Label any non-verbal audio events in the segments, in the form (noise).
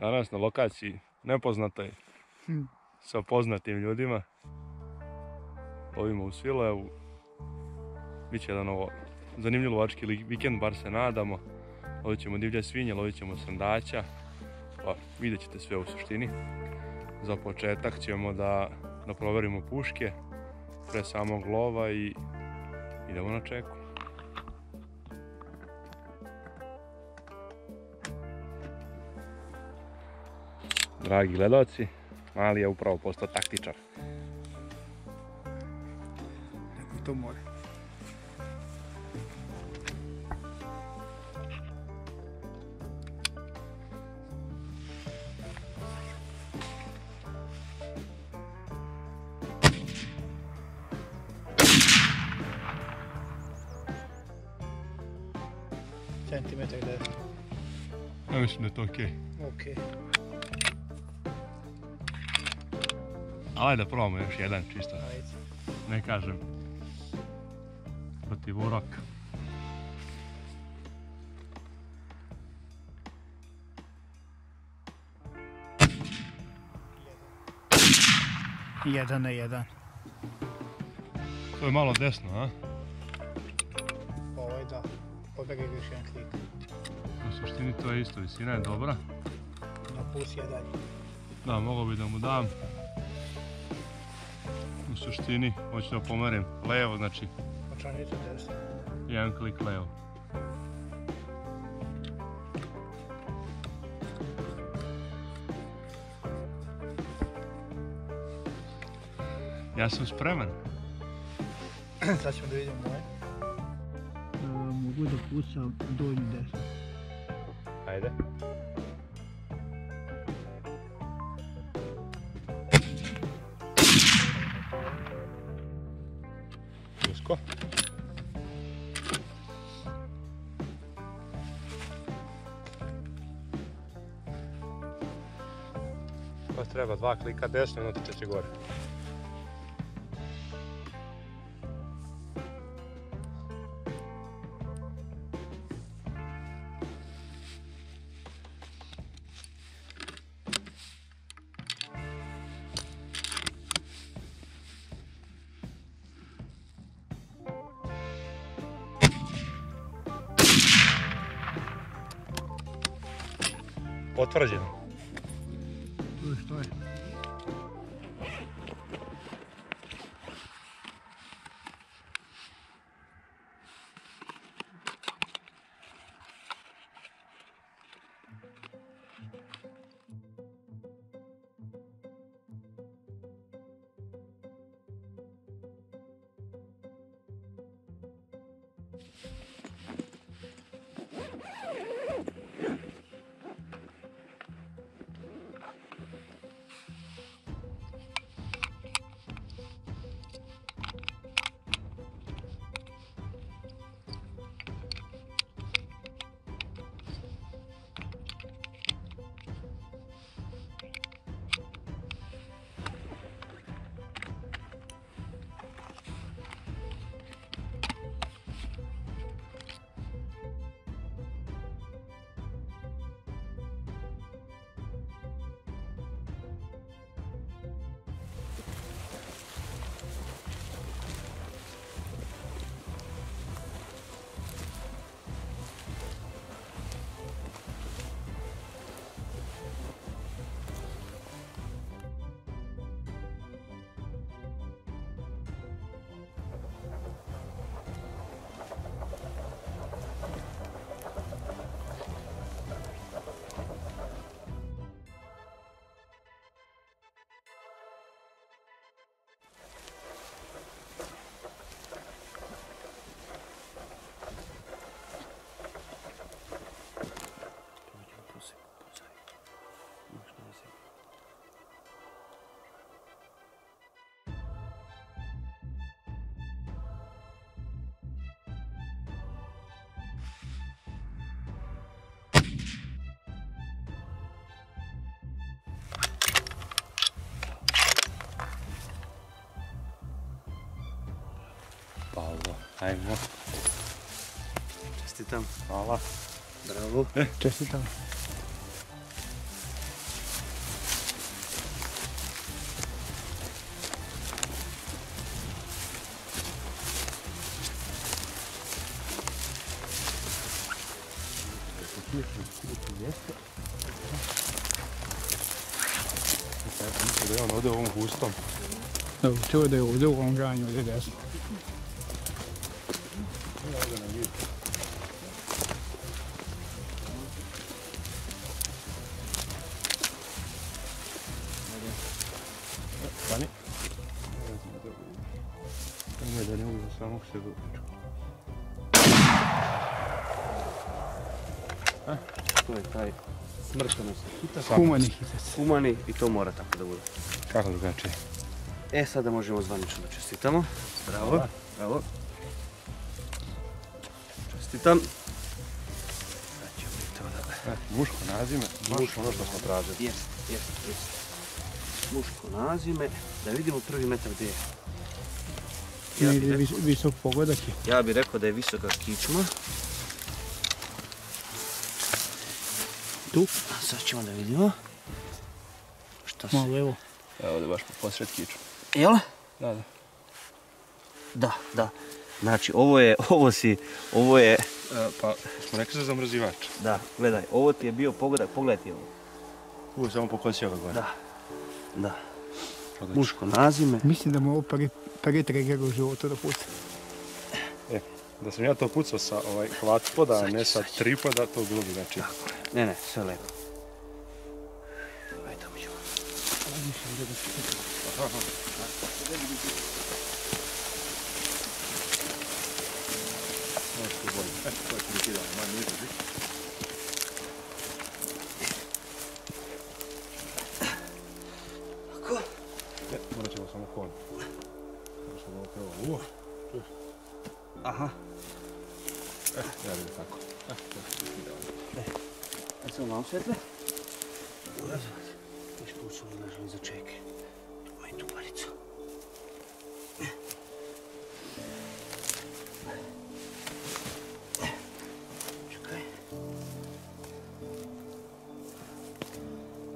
Danas na lokaciji nepoznatoj Hm. sa poznatim ljudima. Lovimo u Svilevu. Biće jedan ovo zanimljiv lovački vikend, bar se nadamo. Lovit ćemo divlje svinje, lovit ćemo srndaća. Pa vidjet ćete sve u suštini. Za početak ćemo da, da proverimo puške pre samog lova i idemo na čeku. Dragi gledalci, mali je upravo postao taktičar. Neko to mora. Centimetar da je. Ja mislim da je to okej. Okej. Ajde da probamo još jedan čisto. Ne kažem. Protiv uroka. Jedan na jedan. To je malo desno, a? Ovaj da. Pobegaj još jedan klik. U suštini to je isto, visina je dobra. Na plus jedan. Da, mogao bi da mu dam. U suštini, hoću da pomerim levo, znači desno. jedan klik levo. Ja sam spreman. (clears throat) Sad ćemo da vidimo moje. mogu da pucam donji desno. Ajde. Pa treba dva klika desno i onda će gore. Ajmo. Čestitam. Hvala. Bravo. E. Čestitam. Da je on ovdje ovom gustom. Čuo da je ovdje u ovom granju, ovdje desno. Smrtonosni hitac. Humani hitac. Humani i to mora tako da bude. Kako drugačije? E, sada možemo zvanično da čestitamo. Bravo, bravo. Čestitam. Sad ćemo i to da... E, muško nazime, baš ono što smo tražili. Jest, jest, jest. Muško nazime, da vidimo prvi metar gdje je. Ja bi, Negdje rekao, vis- visok pogodak je. ja bi rekao da je visoka kičma. Tu? A sad ćemo da vidimo. Šta se... Malo evo. Evo ovdje baš posred kiču. Jel? Da, da. Da, da. Znači, ovo je, ovo si, ovo je, E, pa smo rekli za zamrzivač. da, gledaj, ovo ti je bio pogodak, pogledaj ti ovo. Uj, samo pokosio ga gore. Da, da. Muško nazime. Mislim da mu ovo prvi, prvi treger u životu da puca. Da sam ja to pucao sa ovaj hvat poda, a ne sa sad će. tri poda, to bi bilo. Tako je. Ne, ne, sve lepo. Ajde, tamo ćemo. Može tu bolje. E, to će biti idealno, manje izrazi. Tako. E, morat ćemo samo kon. Morat ćemo ovo prvo. Uh, Aha. E, ja vidim tako. E, idealno. Ajde samo malo svetle. Viš pucamo ležali za čeke. Tu tu. Čekaj.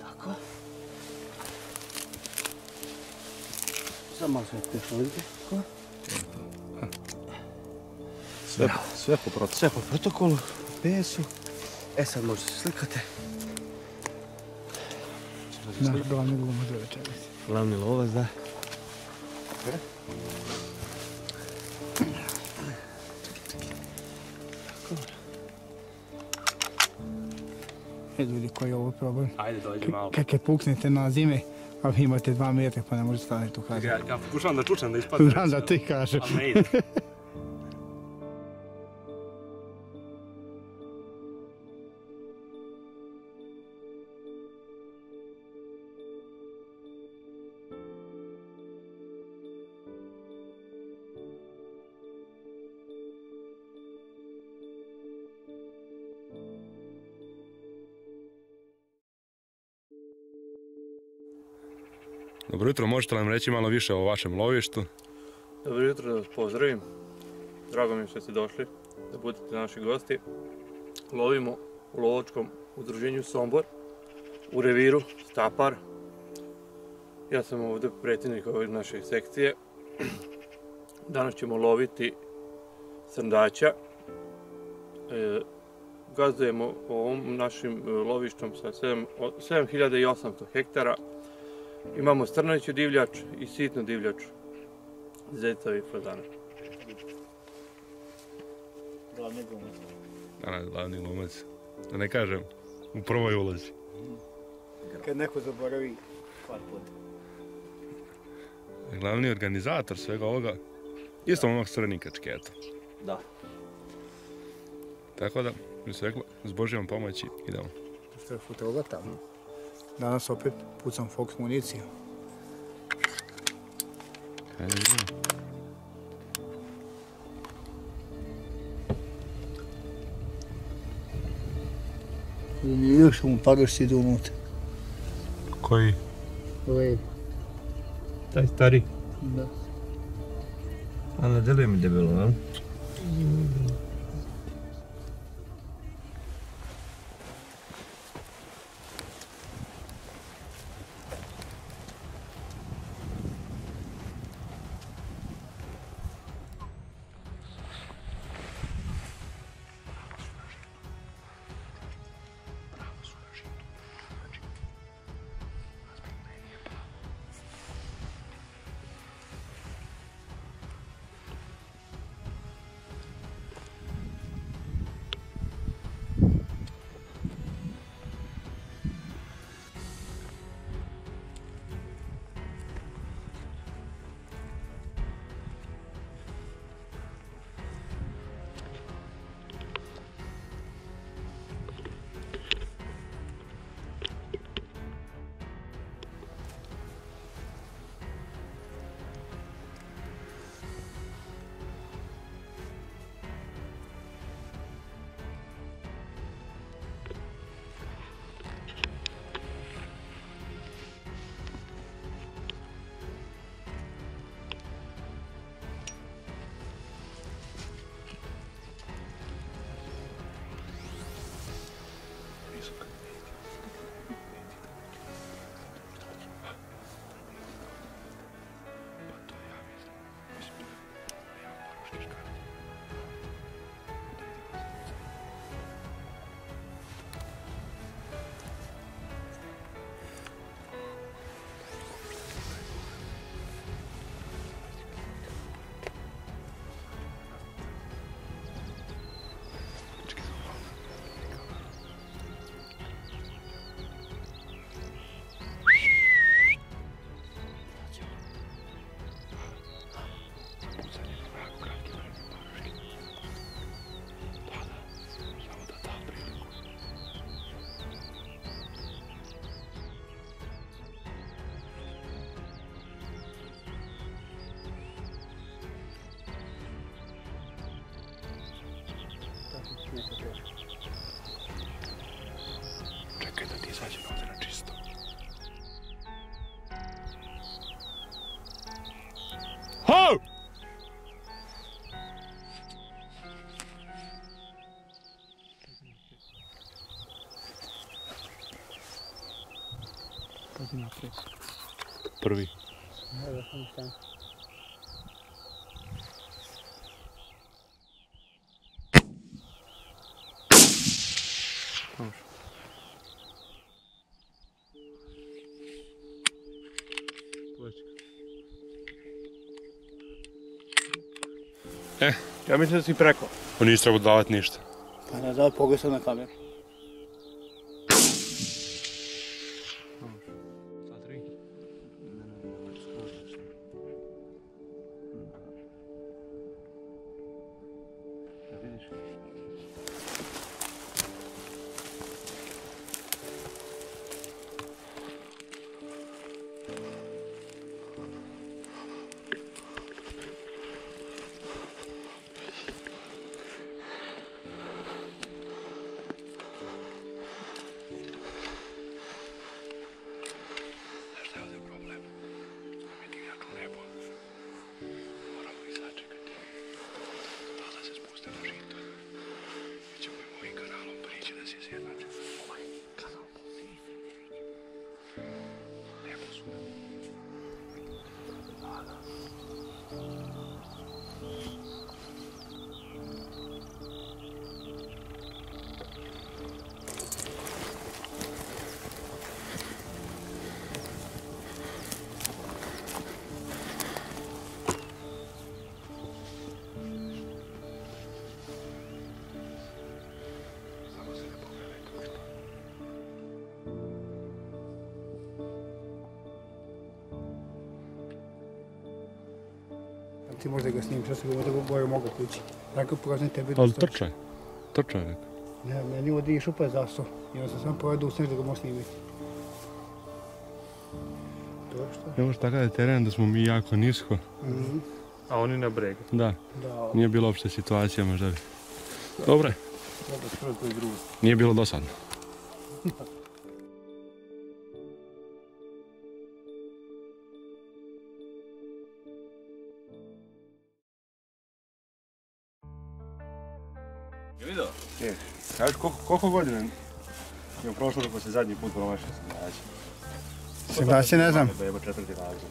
Tako. Malo svetle, što vidite? Tako. Sve, sve po procesu. Sve po protokolu, PS-u. E sad možete se slikate. Naš glavni glumac za večeras. Glavni lovac, da. E ljudi koji je ovo problem. Ajde, dođi K- Kad kad puknete na zime, a vi imate dva metra pa ne možete staviti u kaznu. Ja, ja pokušavam da čučam da ispadne. Znam da ti kažeš. Ali ne ide. Dobro jutro, možete li nam reći malo više o vašem lovištu? Dobro jutro, da vas pozdravim. Drago mi što ste došli, da budete naši gosti. Lovimo u lovačkom udruženju Sombor, u reviru Stapar. Ja sam ovdje predsjednik ove naše sekcije. (clears throat) Danas ćemo loviti srndaća. E, gazdujemo ovom našim e, lovištom sa 7 o- 7800 hektara. Imamo strnajuću divljač i sitnu divljaču zeca i fazana. Danas glavni glumac. Da ne kažem, u prvoj ulozi. Kad neko zaboravi, Glavni organizator svega ovoga, isto momak s crnikačke, eto. Da. Tako da, bi se rekla, s Božjom pomoći idemo. što je futroga tamo. Danas opet pucam Fox municiju. Što mu padoš ide unutra. Koji? Led. Taj stari. Da. A ne deluje mi debelo, jel? Ja mislim da si preko. On nisi trebao davati ništa. Pa ne znam, pogledaj sad na kameru. Ti možda ga snimiš, ja sam ga ovdje boju mogu kući. Tako pokazujem tebi Ali stojiš. trčaj. Trčaj rekao. Ne, meni ovdje išao pa je zastao. I onda sam sam povedao u sneš da ga možeš snimiti. To je što? Evo šta kada je teren da smo mi jako nisko. Mhm. A oni na bregu. Da, Da, nije bilo uopšte situacija možda bi. Dobre, dobro, skroz drugo. nije bilo dosadno. (laughs) vidio? Je, kaži koliko, koliko godina je prošlo kako se zadnji put promašio sam naći? Sendaće ne znam. Beba četvrti promašio.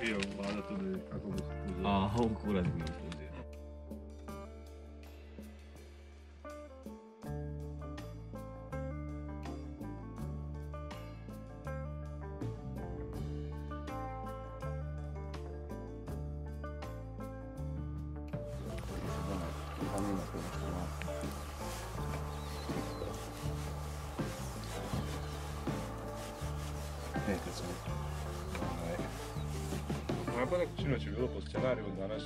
Bio vlada tu kako bi se puzio. A, on kurac mi Napadak sinoć je bilo po scenariju danas.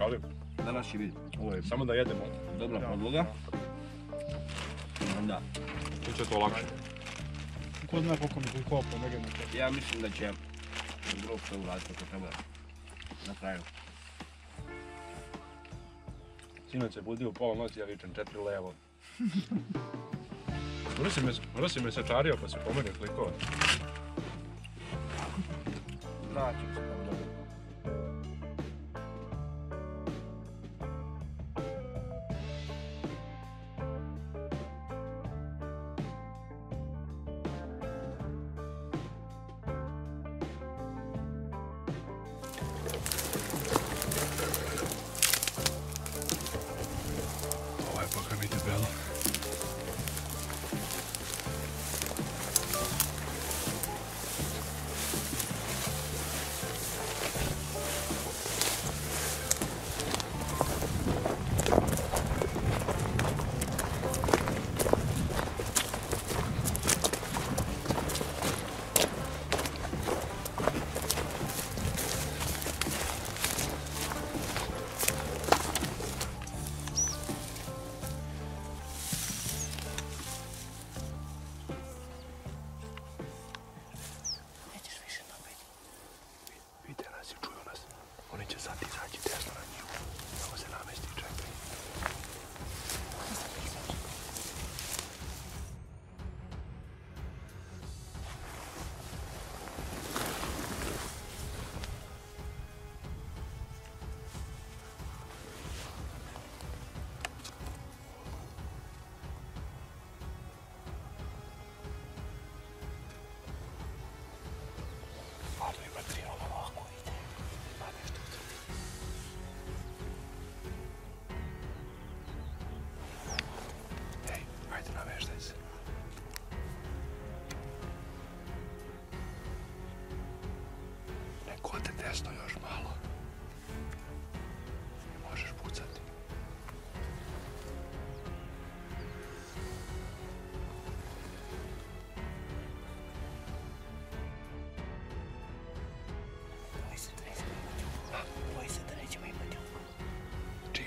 Ali, Danas će biti. ovo je samo da jedemo. Dobra podloga. Onda, Tu će to lakše. Ko zna koliko mi tu kopa, ne gledam to. ja mislim da će grup to uraditi kako treba. Na kraju. Sinoć se budio u pola noći, ja vičem četiri levo. (laughs) Možda si me, možda si me sečario pa si pomerio klikove. Vraćam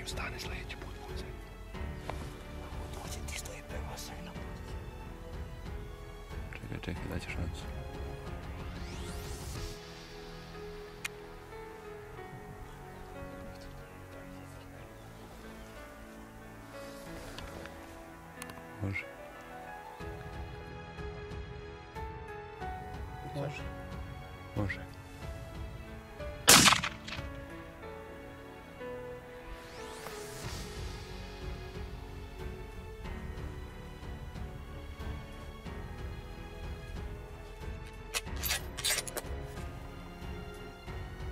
Čim stane sljedeći put pucaj. Čekaj, čekaj, daće šansu. Može. Može. Može.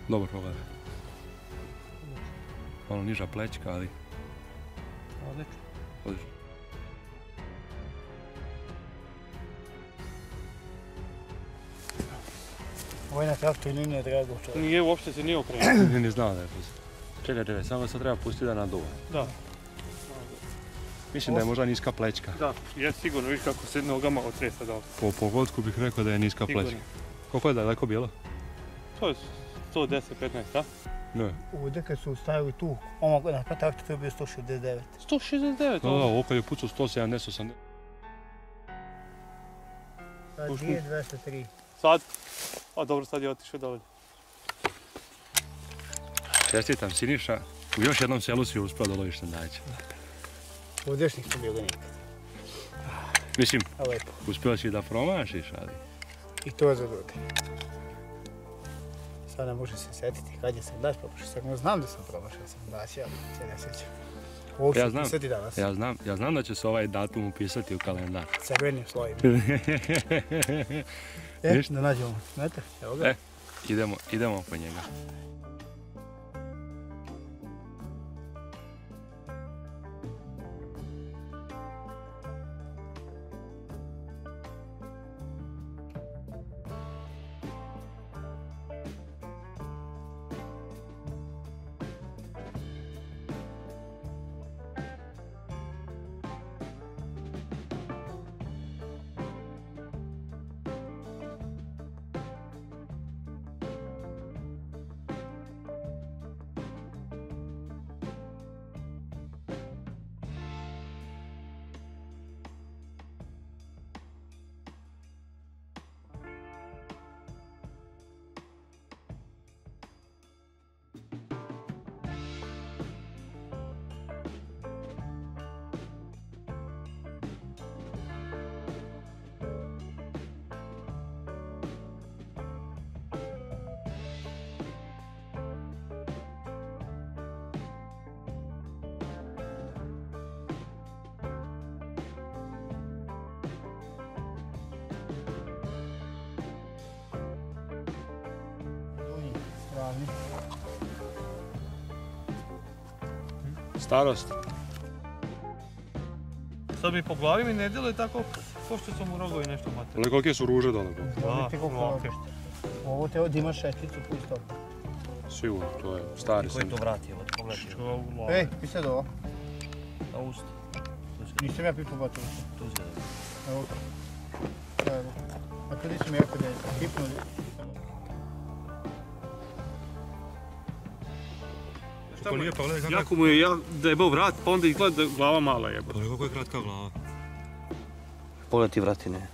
Dobro pogledaj. Malo niža plećka, ali Odlično. odlično. Ovo je kako to i nije drago čovjek. Nije, uopšte se nije okrenuo. Nije ni znao da je pust. Čekaj, čekaj, samo sad treba pustiti da naduva. Da. Mislim da je možda niska plećka. Da, je sigurno, viš kako se nogama otresa dal. Po pogodku bih rekao da je niska Sigurno. plećka. Koliko je daleko bilo? To je 110-15, da? Ne. Ovdje kad su stavili tu, ono na kataktu to je bio 169. 169, Da, da, ovo. kad je pucao 170, 80. Sad Pušti. 2203. Sad? A dobro, sad je otišao dolje. Čestitam Siniša, u još jednom selu si uspio da loviš sandače. Ovdje još nisam bio nikad. Mislim, A uspio si da promašiš, ali... I to za druge. Sad ne može se sjetiti kad je sam daš promašao. Sad znam da sam promašao sam daš, ali se ne sjećam. Ovo Ja znam. danas. Ja znam, ja znam da će se ovaj datum upisati u kalendar. (laughs) Crvenim slojima. (laughs) E, da nađemo metar. Evo ga. E. idemo, idemo po njega. Starost. Sad mi po glavi mi ne djeluje tako ko što sam u rogovi nešto mater. Ali kolike su ruže dole? Ovake. robište. Ovo te ovdje imaš šesticu pusto. Sigurno, to je stari Koji sam. to vrati, evo, pogledaj. Što u glavi. Ej, pisa do ovo. Na usta. Tu se, Nisam ja pipao batu. tu se. Evo. Evo. A tu nisam ja kod je pipnuo. Kako nije, pa gledaj kako... Jako mu je ja, debel vrat, pa onda izgleda da je glava mala jebote. Pa kako je kratka glava. Pogledaj ti vratine.